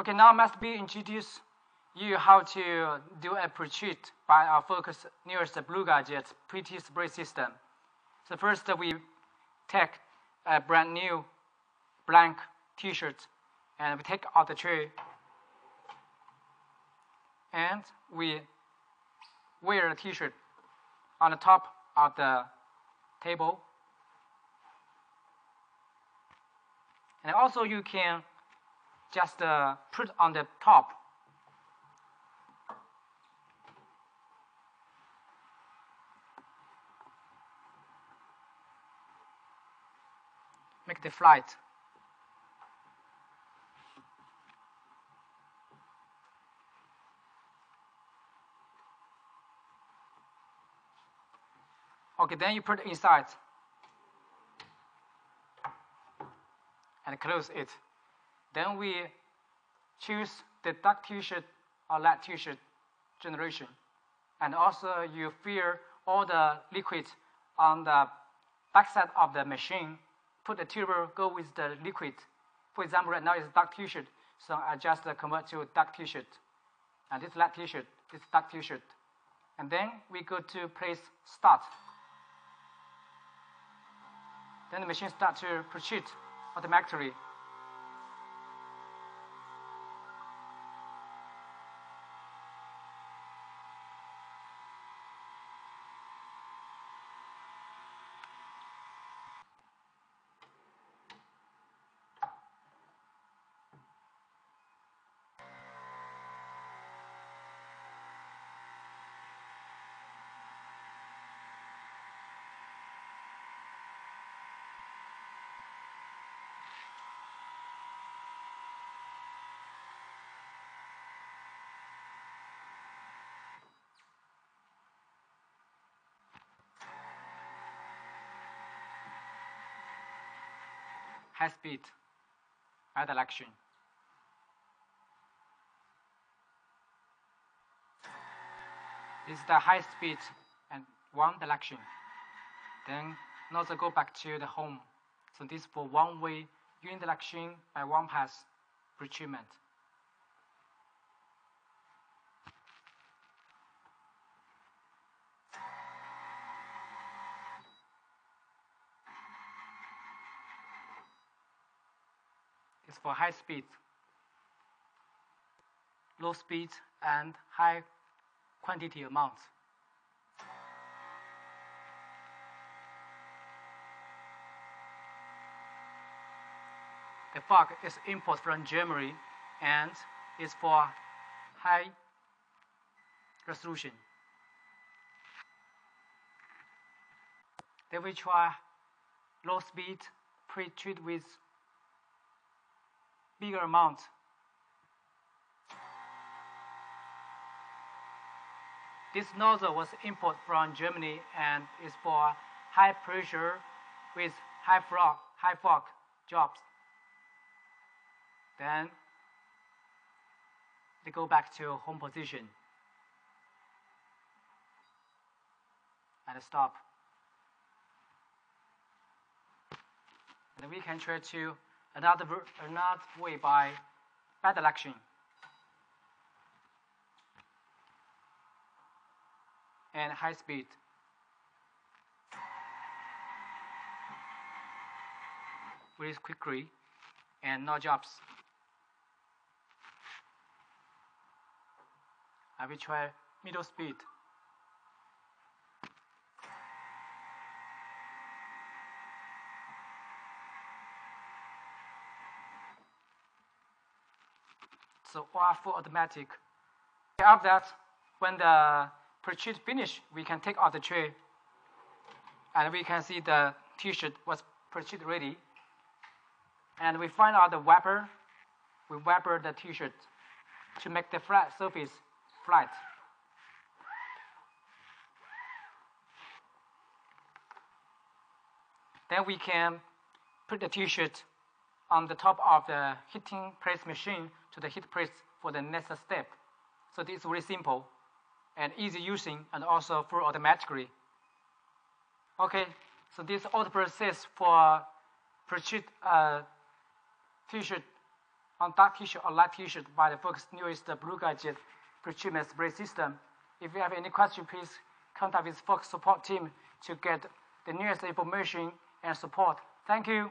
Okay, now must be introduce you how to do a pre-treat by our focus nearest Beluga Jet pretty spray system. So first we take a brand new blank t-shirt and we take out the tray and we wear the t-shirt on the top of the table and also you can just uh, put on the top. Make the flight. Okay, then you put it inside. And close it. Then we choose the dark t-shirt or light t-shirt generation. And also you fill all the liquid on the backside of the machine. Put the turbo, go with the liquid. For example, right now it's dark t-shirt. So I just convert to dark t-shirt. And this light t-shirt, this dark t-shirt. And then we go to place start. Then the machine starts to pre-treat automatically. High speed action. This is the high speed and one direction. Then nozzle go back to the home. So this for one way unidirection by one pass pretreatment. Is for high speed, low speed, and high quantity amounts. The fog is import from Germany and is for high resolution. Then we try low speed pre-treat with bigger amount. This nozzle was imported from Germany and is for high pressure with high fog, high fog jobs. Then they go back to home position and stop. And we can try to another, another way by bidirection. And high speed. Very quickly and no jobs. I will try middle speed. So all full automatic. After that, when the pre-treat finish, we can take out the tray and we can see the t-shirt was pre-treat ready. And we find out the wiper, we wiper the t-shirt to make the flat surface flat. Then we can put the t-shirt on the top of the heating press machine to the heat press for the next step. So this is very simple and easy using and also full automatically. Okay, so this auto process for pre-treat uh, t-shirt on dark t-shirt or light t-shirt by the Focus newest Beluga Jet pre-treatment spray system. If you have any question, please contact with Focus support team to get the newest information and support. Thank you.